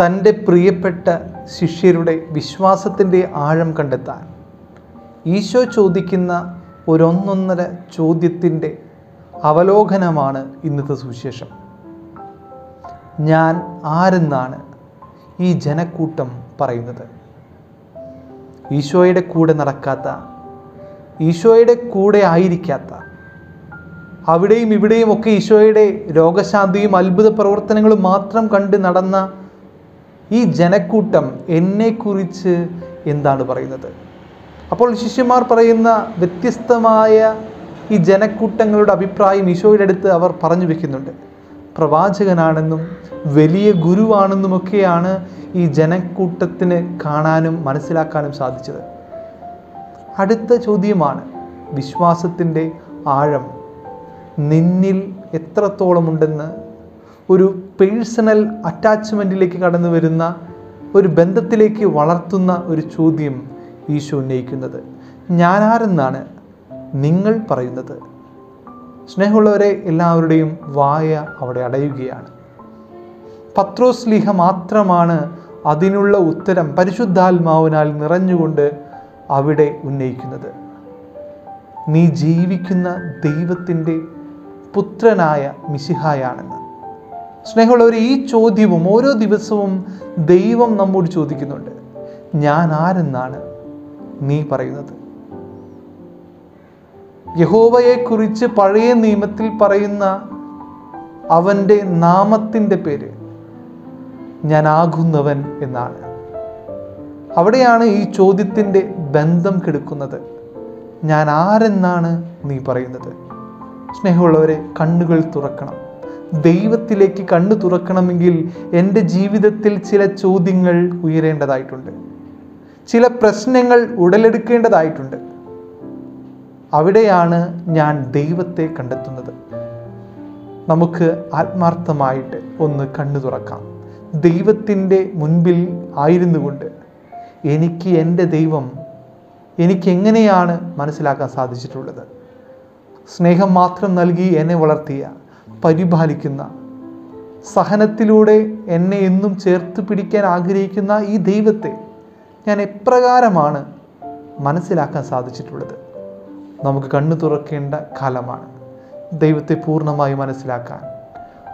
തന്റെ പ്രിയപ്പെട്ട ശിഷ്യരുടെ വിശ്വാസത്തിന്റെ ആഴം കണ്ടെത്താൻ. ഈശോ ചോദിക്കുന്ന ഒരൊന്നൊന്നര ചോദ്യത്തിന്റെ അവലോകനമാണ് ഇന്നത്തെ സുവിശേഷം. ഞാൻ ആരെന്നാണ് ഈ ജനക്കൂട്ടം പറയുന്നത്? ഈശോയുടെ കൂടെ നടക്കാത്ത ഈശോയുടെ കൂടെ ആയിരിക്കാത്ത അവിടെയും ഇവിടെയും ഒക്കെ ഈശോയുടെ രോഗശാന്തിയും അത്ഭുത പ്രവർത്തനങ്ങളും മാത്രം കണ്ട് നടന്ന ഈ ജനക്കൂട്ടം എന്നെക്കുറിച്ച് എന്താണ് പറയുന്നത്? അപ്പോൾ ശിഷ്യന്മാർ പറയുന്ന വ്യത്യസ്തമായ ഈ ജനക്കൂട്ടങ്ങളുടെ അഭിപ്രായം ഈശോയുടെ അടുത്ത് അവർ പറഞ്ഞു വെക്കുന്നുണ്ട്. പ്രവാചകനാണെന്നും വലിയ ഗുരുവാണെന്നുമൊക്കെയാണ് ഈ ജനക്കൂട്ടത്തിന് കാണാനും മനസ്സിലാക്കാനും സാധിച്ചത്. അടുത്ത ചോദ്യമാണ് വിശ്വാസത്തിന്റെ ആഴം. നിന്നിൽ എത്രത്തോളം ഉണ്ടെന്ന് ഒരു പേഴ്സണൽ അറ്റാച്ച്മെന്റിലേക്ക് കടന്നു വരുന്ന ഒരു ബന്ധത്തിലേക്ക് വളർത്തുന്ന ഒരു ചോദ്യം ഈശോ ഉന്നയിക്കുന്നത്. ഞാനാരെന്നാണ് നിങ്ങൾ പറയുന്നത്? സ്നേഹമുള്ളവരെ എല്ലാവരുടെയും വായ അവിടെ അടയുകയാണ്. പത്രോസ് ലീഹ മാത്രമാണ് അതിനുള്ള ഉത്തരം പരിശുദ്ധാത്മാവിനാൽ നിറഞ്ഞുകൊണ്ട് അവിടെ ഉന്നയിക്കുന്നത്. നീ ജീവിക്കുന്ന ദൈവത്തിന്റെ പുത്രനായ മിശിഹായാണെന്ന്. സ്നേഹമുള്ളവർ ഈ ചോദ്യവും ഓരോ ദിവസവും ദൈവം നമ്മോട് ചോദിക്കുന്നുണ്ട്. ഞാൻ ആരെന്നാണ് നീ പറയുന്നത്? യഹോവയെക്കുറിച്ച് പഴയ നിയമത്തിൽ പറയുന്ന അവന്റെ നാമത്തിന്റെ പേര് ഞാൻ ആകുന്നവൻ എന്നാണ്. അവിടെയാണ് ഈ ചോദ്യത്തിന്റെ ബന്ധം കെടുക്കുന്നത്. ഞാൻ ആരെന്നാണ് നീ പറയുന്നത്? സ്നേഹമുള്ളവരെ കണ്ണുകൾ തുറക്കണം. ദൈവത്തിലേക്ക് കണ്ണു തുറക്കണമെങ്കിൽ എന്റെ ജീവിതത്തിൽ ചില ചോദ്യങ്ങൾ ഉയരേണ്ടതായിട്ടുണ്ട്. ചില പ്രശ്നങ്ങൾ ഉടലെടുക്കേണ്ടതായിട്ടുണ്ട്. അവിടെയാണ് ഞാൻ ദൈവത്തെ കണ്ടെത്തുന്നത്. നമുക്ക് ആത്മാർത്ഥമായിട്ട് ഒന്ന് കണ്ണു തുറക്കാം. ദൈവത്തിന്റെ മുൻപിൽ ആയിരുന്നു കൊണ്ട് എനിക്ക് എന്റെ ദൈവം എനിക്ക് എങ്ങനെയാണ് മനസ്സിലാക്കാൻ സാധിച്ചിട്ടുള്ളത്? സ്നേഹം മാത്രം നൽകി എന്നെ വളർത്തിയ പരിപാലിക്കുന്ന സഹനത്തിലൂടെ എന്നെ എന്നും ചേർത്ത് പിടിക്കാൻ ആഗ്രഹിക്കുന്ന ഈ ദൈവത്തെ ഞാൻ എപ്രകാരമാണ് മനസ്സിലാക്കാൻ സാധിച്ചിട്ടുള്ളത്? നമുക്ക് കണ്ണു തുറക്കേണ്ട കാലമാണ്. ദൈവത്തെ പൂർണമായി മനസ്സിലാക്കാൻ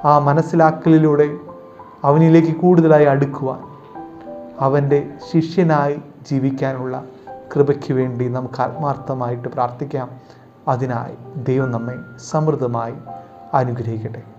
ആ മനസ്സിലാക്കലിലൂടെ അവനിലേക്ക് കൂടുതലായി അടുക്കുവാൻ അവന്റെ ശിഷ്യനായി ജീവിക്കാനുള്ള കൃപയ്ക്ക് വേണ്ടി നമുക്ക് ആത്മാർത്ഥമായിട്ട് പ്രാർത്ഥിക്കാം. അതിനായി ദൈവം നമ്മെ സമൃദ്ധമായി അനുഗ്രഹിക്കട്ടെ.